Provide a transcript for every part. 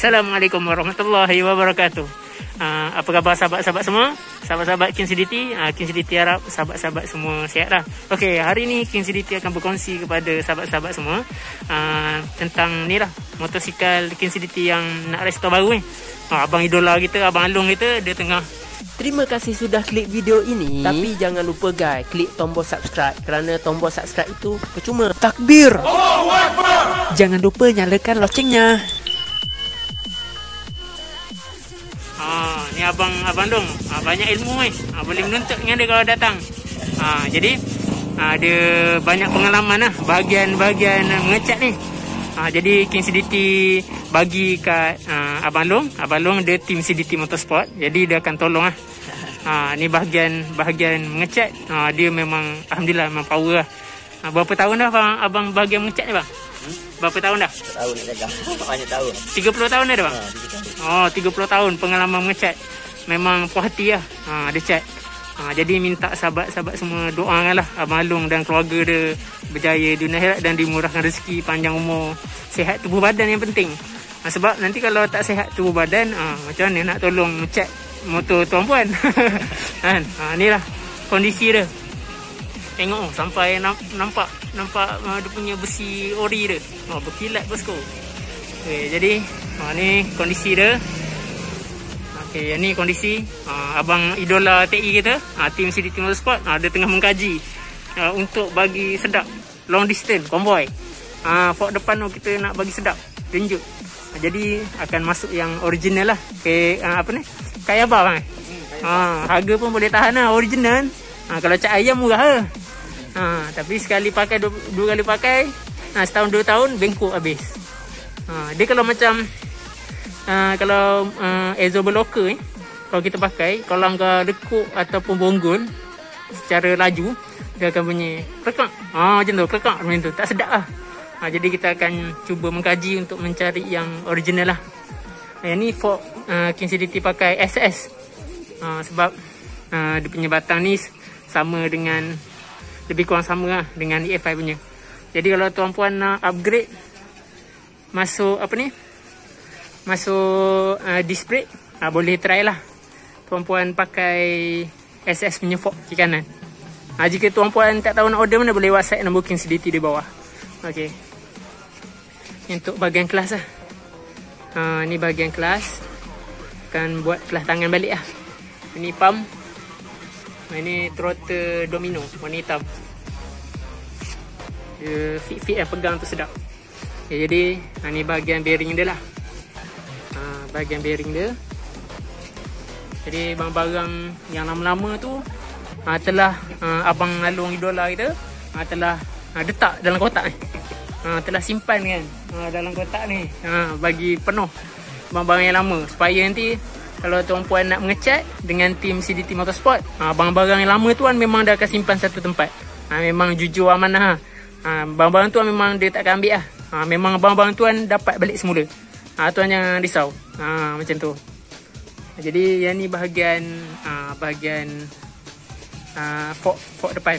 Assalamualaikum warahmatullahi wabarakatuh. Uh, apa khabar sahabat-sahabat semua? Sahabat-sahabat King CDT, uh, King CDT harap sahabat-sahabat semua sihat lah. Okey, hari ni King CDT akan berkongsi kepada sahabat-sahabat semua uh, tentang ni lah, motosikal King CDT yang nak restore baru ni. Uh, abang idola kita, Abang Alung kita, dia tengah Terima kasih sudah klik video ini Tapi jangan lupa guys Klik tombol subscribe Kerana tombol subscribe itu percuma Takbir Jangan lupa nyalakan locengnya ni abang abang dong. Ha, banyak ilmu ni. Ha, boleh menuntut dengan dia kalau datang. Ha, jadi ha, dia banyak pengalaman lah bahagian-bahagian mengecat ni. Ha, jadi King CDT bagi kat uh, Abang Long. Abang Long dia tim CDT Motorsport. Jadi dia akan tolong lah. Ha, ni bahagian bahagian mengecat. Ha, dia memang Alhamdulillah memang power lah. Ha, berapa tahun dah abang, abang bahagian mengecat ni bang? Berapa tahun dah? Tahun nak jaga. Banyak tahun. 30 tahun dah bang? Ha, Oh, 30 tahun pengalaman mengecat. Memang puas hati lah. Ha, ada cat. Ha, jadi minta sahabat-sahabat semua doakan lah Abang Alung dan keluarga dia berjaya di dunia akhirat dan dimurahkan rezeki, panjang umur, sihat tubuh badan yang penting. Ha, sebab nanti kalau tak sihat tubuh badan, ha, macam mana nak tolong mengecat motor tuan puan? kan? Ha, ni lah kondisi dia. Tengok oh, sampai nampak nampak, uh, dia punya besi ori dia. Oh, berkilat bosku. Okay, jadi ha, ni kondisi dia. Okey, yang ni kondisi ha, abang idola TI kita, ha, tim CDT Motorsport, ha, dia tengah mengkaji ha, untuk bagi sedap long distance convoy. Ha, fork depan tu kita nak bagi sedap, tunjuk. Ha, jadi akan masuk yang original lah. Okay, ha, apa ni? Kaya apa bang? Ha, harga pun boleh tahan lah, original. Ha, kalau cat ayam murah lah. Ha, tapi sekali pakai, dua, dua kali pakai, ha, setahun dua tahun, bengkok habis. Ha, dia kalau macam uh, kalau uh, Ezo berloka eh, kalau kita pakai, kalau langgar dekuk ataupun bonggol secara laju, dia akan bunyi krekak. Ha, macam tu, krekak macam tu. Tak sedap lah. Ha, jadi kita akan cuba mengkaji untuk mencari yang original lah. Yang ni Ford uh, King CDT pakai SS. Ha, sebab uh, dia punya batang ni sama dengan lebih kurang sama lah dengan EF5 punya. Jadi kalau tuan-puan nak upgrade masuk apa ni? Masuk uh, brake, uh, boleh try lah. Tuan-puan pakai SS punya fork kiri kanan. Uh, jika tuan-puan tak tahu nak order mana, boleh WhatsApp nombor King CDT di bawah. Okey. Untuk bahagian kelas lah. Uh, ni bahagian kelas. Akan buat kelas tangan balik lah. Ini pump. Ini throttle domino warna hitam. Dia fit-fit yang pegang tu sedap. Okay, jadi ha, ni bahagian bearing dia lah. Ha, bahagian bearing dia. Jadi barang-barang yang lama-lama tu ha, telah ha, abang Alung idola kita ha, telah ha, letak dalam kotak ni. Ha, telah simpan kan ha, dalam kotak ni ha, bagi penuh barang-barang yang lama supaya nanti kalau tuan-puan nak mengecat dengan tim CDT Motorsport, ha, barang-barang yang lama tu kan memang dah akan simpan satu tempat. Ha, memang jujur amanah. Ha, barang-barang tu memang dia tak akan ambil lah. Ha, memang barang-barang tuan dapat balik semula. Ha, tuan jangan risau. Ha, macam tu. Jadi yang ni bahagian ha, bahagian ha, fork, fork depan.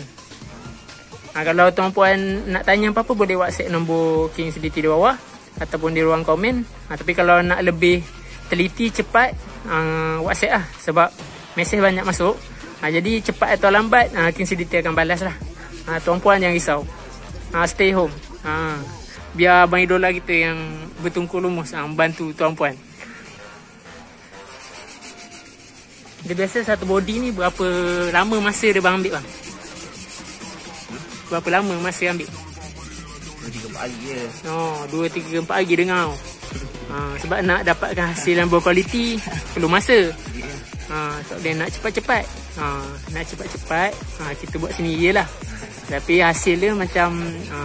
Ha, kalau tuan-puan nak tanya apa-apa boleh WhatsApp nombor King CDT di bawah ataupun di ruang komen. Ha, tapi kalau nak lebih teliti cepat uh, WhatsApp lah sebab mesej banyak masuk. Ha, jadi cepat atau lambat uh, King CDT akan balas lah. Ha, tuan-puan jangan risau. Ha, stay home. Ha, biar abang idola kita yang bertungku lumus ha, membantu tuan-puan. Dia biasa satu body ni berapa lama masa dia bang ambil bang? Berapa lama masa ambil? 2 3 hari je. Oh, 2 3 4 hari dengar. Ha, sebab nak dapatkan hasil yang berkualiti perlu masa. Ha, so dia nak cepat-cepat. Ha, nak cepat-cepat, ha, kita buat sendiri lah. Tapi hasil dia macam ha,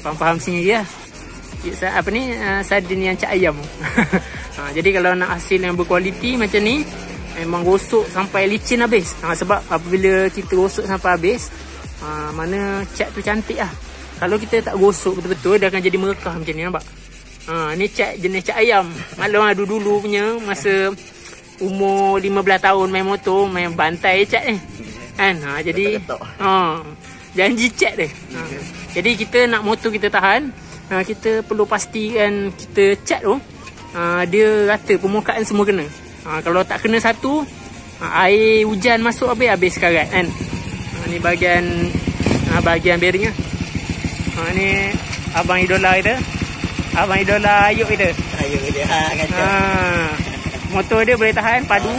faham-faham sendiri lah. Apa ni, uh, sardin yang cak ayam. ha, jadi kalau nak hasil yang berkualiti macam ni, memang gosok sampai licin habis. Ha, sebab apabila kita gosok sampai habis, ha, mana cat tu cantik lah. Kalau kita tak gosok betul-betul, dia akan jadi merekah macam ni nampak. Ha, ni cat jenis cat ayam. Maklum lah dulu-dulu punya masa umur 15 tahun main motor, main bantai cat ni. Kan? Ha, jadi ha, janji cat dia. Ha, jadi kita nak motor kita tahan, ha, kita perlu pastikan kita cat tu uh, dia rata permukaan semua kena. Uh, kalau tak kena satu, uh, air hujan masuk habis habis karat kan. Uh, ni bahagian uh, bahagian bearing lah. Uh, ni abang idola kita. Abang idola Ayub kita. Ayo dia ha. Ha. Motor dia boleh tahan padu.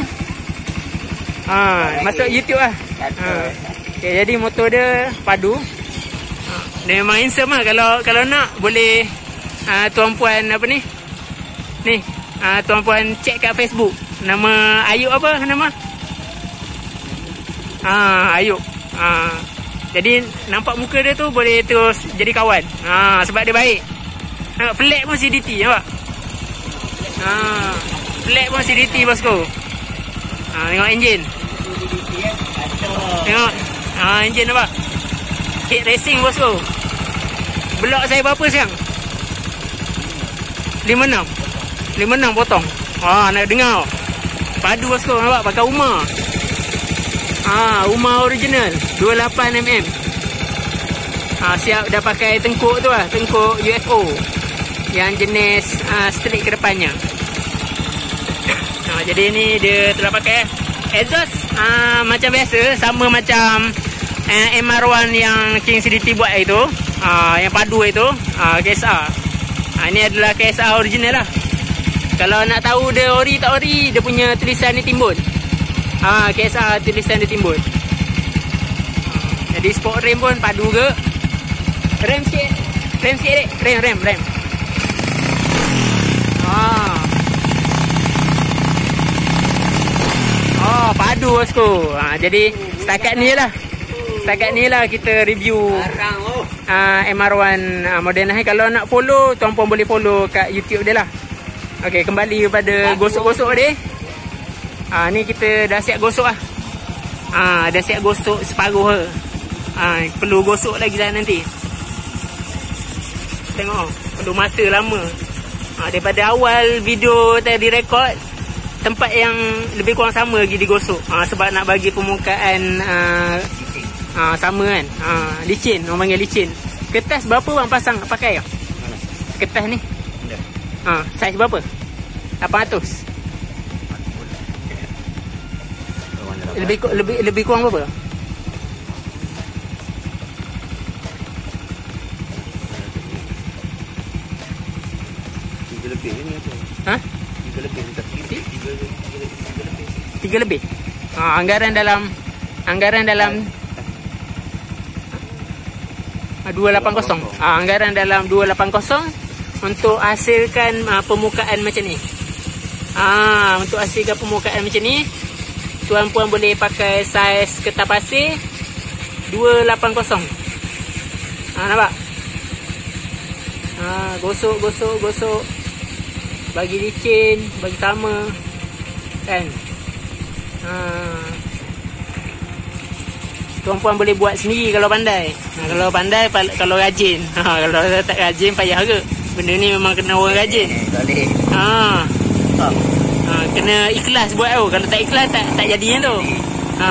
Ha, masuk YouTube lah. Ha. Okay, jadi motor dia padu. Ha. Dia memang handsome lah kalau kalau nak boleh uh, tuan puan apa ni? Ni, uh, tuan puan check kat Facebook. Nama Ayub apa nama? Ah, Ayub. Ah. Jadi nampak muka dia tu boleh terus jadi kawan. Ha, sebab dia baik. Nampak flag pun CDT nampak. Ha, flag pun CDT bosku. Ha, tengok enjin. Tengok. Ha, enjin nampak. Hit racing bosku. Blok saya berapa sekarang? 56. 56 potong. Ha, nak dengar. Padu bosku nampak pakai Uma. Ah, ha, Uma original 28 mm. Ah, siap dah pakai tengkuk tu lah, tengkuk UFO yang jenis uh, straight ke depannya. Ha, jadi ni dia telah pakai exhaust uh, macam biasa sama macam uh, MR1 yang King CDT buat itu, uh, yang padu itu, uh, KSR. Ha, ini adalah KSR original lah. Kalau nak tahu dia ori tak ori, dia punya tulisan ni timbun. Ah, ha, KSR tulisan dia timbun. Jadi sport rem pun padu ke? Rem sikit. Rem sikit dek. Rem, rem, rem. Ah. Oh, padu bosku. Ha, jadi setakat ni lah. Setakat ni lah kita review uh, MR1 uh, Moderna ni kalau nak follow tuan puan boleh follow kat YouTube dia lah. Okey, kembali kepada gosok-gosok dia. Ah ni kita dah siap gosok lah. Ah dah siap gosok separuh ke. Ah perlu gosok lagi lah nanti. Tengok, perlu masa lama. Ah daripada awal video tadi rekod tempat yang lebih kurang sama lagi digosok. Ah sebab nak bagi permukaan ah, ah sama kan. Ah licin, orang panggil licin. Kertas berapa bang pasang pakai kau? Mana? Kertas ni. Ha, saiz berapa? 800. Lebih lebih lebih kurang berapa? Lebih ni apa? Ha? Tiga lebih ni tapi tiga tiga tiga lebih tiga lebih. Ha, anggaran dalam anggaran dalam ha, 280. Ha, anggaran dalam 280 untuk hasilkan uh, permukaan macam ni. Ah, untuk hasilkan permukaan macam ni, tuan puan boleh pakai saiz kertas pasir 280. Ah, nampak? Ah, gosok, gosok, gosok. Bagi licin, bagi sama. Kan? Ah. Tuan puan boleh buat sendiri kalau pandai. Ha, kalau pandai, kalau rajin. Ha, kalau tak rajin, payah ke? Benda ni memang kena orang rajin. Boleh. Ha, Ha. ha, kena ikhlas buat tu. Kalau tak ikhlas, tak tak jadinya tu. Ha,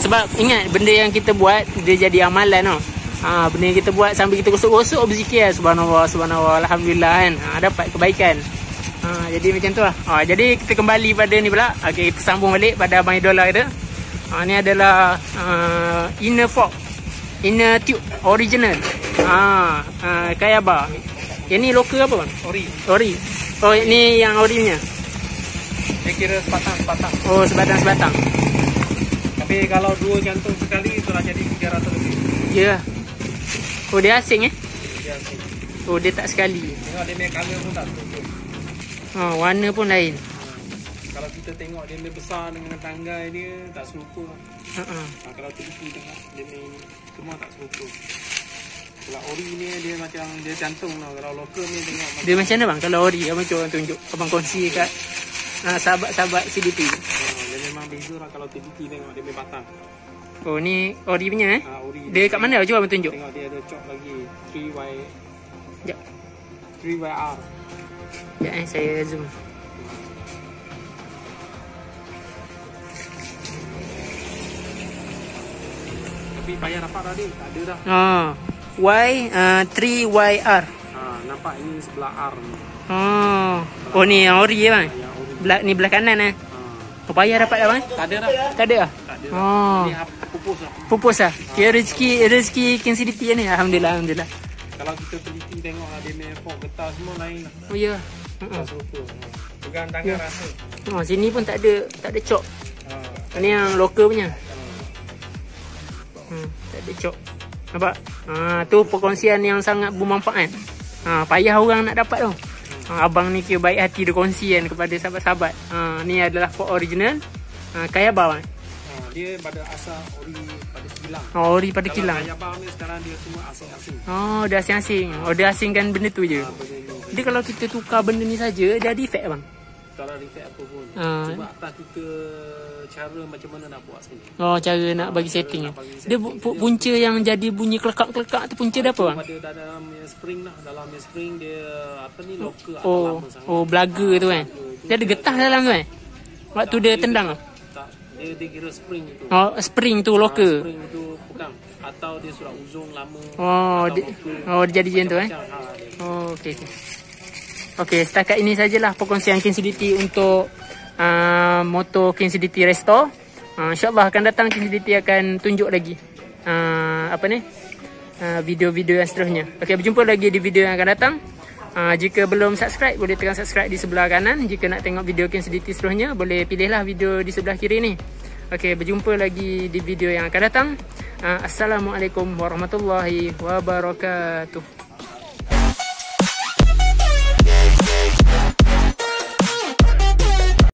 sebab ingat, benda yang kita buat, dia jadi amalan tu. Ha, benda yang kita buat sambil kita gosok-gosok, berzikir. Subhanallah, subhanallah, Alhamdulillah kan. Ha, dapat kebaikan. Ha, jadi macam tu lah. Ha, jadi kita kembali pada ni pula. Okay, kita sambung balik pada Abang Idola kita. Ha, ni adalah uh, inner fork. Inner tube original. Ha, uh, Kayaba. Yang ni lokal apa bang? Ori. Ori. Oh, ni yang ori punya. Dia kira sepatang. Oh, sebatang sebatang. Tapi kalau dua jantung sekali itulah jadi 300 lebih. Ya. Oh, dia asing eh? Dia asing. Oh, dia tak sekali. Tengok dia punya colour pun tak serupa. Oh, warna pun lain. Kalau kita tengok dia punya besar dengan tanggai dia tak serupa. Ha ah. Ha, kalau teliti tengok dia ni semua tak serupa. Kalau ori ni dia macam dia jantung tau. Kalau lokal ni tengok macam Dia macam mana bang kalau ori? Abang cuba tunjuk. Abang kongsi kat uh, sahabat-sahabat CDP. ha, dia memang beza lah kalau teliti tengok dia punya batang. Oh, ni ori punya eh? Ha, ori Dia kat mana? Cuba abang tunjuk. Tengok dia ada chop lagi 3Y Sekejap. 3YR. Sekejap eh, saya zoom. Tapi payah dapat dah dia. Tak ada dah. Oh. Y uh, 3YR. Ha, nampak ini sebelah R ni. Oh. Oh ni yang ori ya bang. Belah ni belah kanan eh. Ha. Oh, payah dapat dah bang. Tak ada dah. Tak ada ah. Tak ada. Oh. Ni hap- pupus lah. Pupus lah. Kira rezeki rezeki King CDP ni. Alhamdulillah alhamdulillah. Kalau kita teliti tengok lah dia punya fork getah semua lain lah. Oh ya. Tak Uh-uh. serupa. Ha. Pegang tangan rasa. Oh, sini pun tak ada tak ada cok. Ha. Ni yang lokal punya. Hmm, tak ada cok. Nampak? Ha, tu perkongsian yang sangat bermanfaat. Ha, payah orang nak dapat tu. Ha, abang ni kira baik hati dia kongsi kan kepada sahabat-sahabat. Ha, ni adalah fork original. Ha, kaya bawang. Ha. Dia pada asal ori kilang. Oh, ori pada Kalau kilang. kaya bawang ni sekarang dia semua asing-asing. Oh, dia asing-asing. Oh, dia asingkan benda tu je. Ha, benda. Dia kalau kita tukar benda ni saja, dia ada efek bang. Tak ada reflect apa pun. Ha. Cuma atas kita cara macam mana nak buat sini. Oh, cara nak bagi setting. Dia bu- bu- punca yang jadi bunyi kelekak-kelekak tu punca dia apa bang? Pada dalam spring lah. Dalam spring dia apa ni atau Oh, lama sangat. oh belaga tu kan. Dia ada getah dalam tu kan. Waktu dia tendang. Tak, dia, dia kira spring itu. Oh, spring tu locker. Spring itu bukan. Atau dia surat uzung lama. Oh, locker. oh dia jadi macam tu eh. Ha, dia. Oh, okey okey. Okey, setakat ini sajalah perkongsian King CDT untuk uh, motor King CDT Restore. Uh, InsyaAllah akan datang King CDT akan tunjuk lagi uh, apa ni uh, video-video yang seterusnya. Okey, berjumpa lagi di video yang akan datang. Uh, jika belum subscribe, boleh tekan subscribe di sebelah kanan. Jika nak tengok video King CDT seterusnya, boleh pilihlah video di sebelah kiri ni. Okey, berjumpa lagi di video yang akan datang. Uh, Assalamualaikum warahmatullahi wabarakatuh.